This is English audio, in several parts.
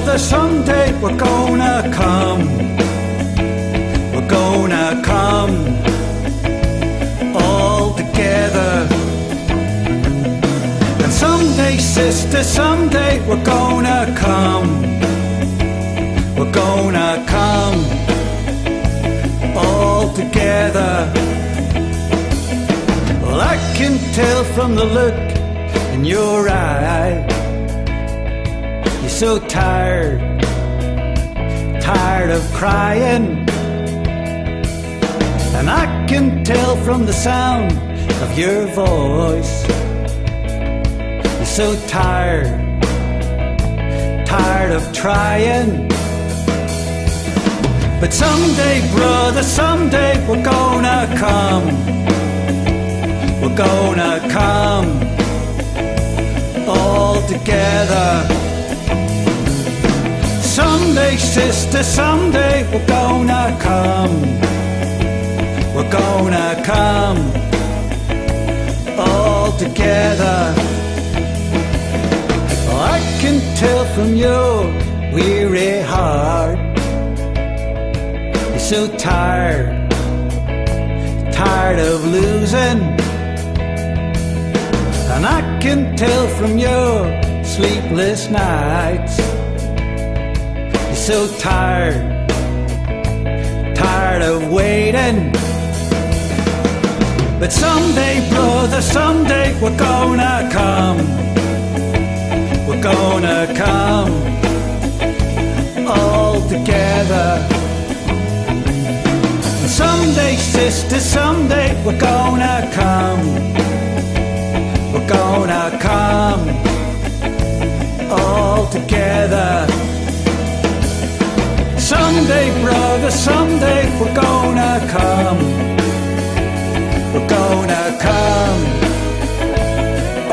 together someday we're gonna come. We're gonna come all together. And someday, sister, someday we're gonna come. We're gonna come all together. Well, I can tell from the look in your eye. So tired, tired of crying. And I can tell from the sound of your voice. You're so tired, tired of trying. But someday, brother, someday we're gonna come. We're gonna come all together. Sister, someday we're gonna come. We're gonna come all together. I can tell from your weary heart you're so tired, tired of losing. And I can tell from your sleepless nights so tired, tired of waiting. But someday, brother, someday we're gonna come. We're gonna come all together. And someday, sister, someday we're gonna come. We're gonna come all together. Someday, brother, someday we're gonna come. We're gonna come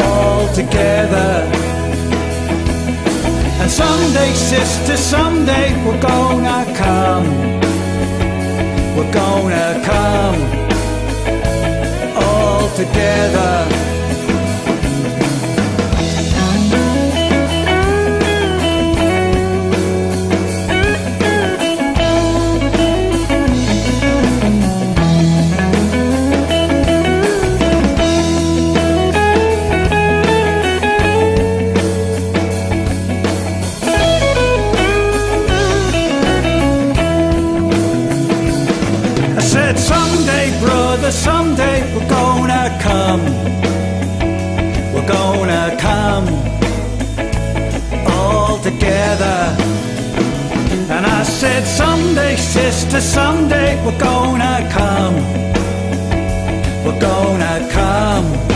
all together. And someday, sister, someday we're gonna come. We're gonna come all together. Someday, someday we're gonna come. We're gonna come all together. And I said, someday, sister, someday we're gonna come. We're gonna come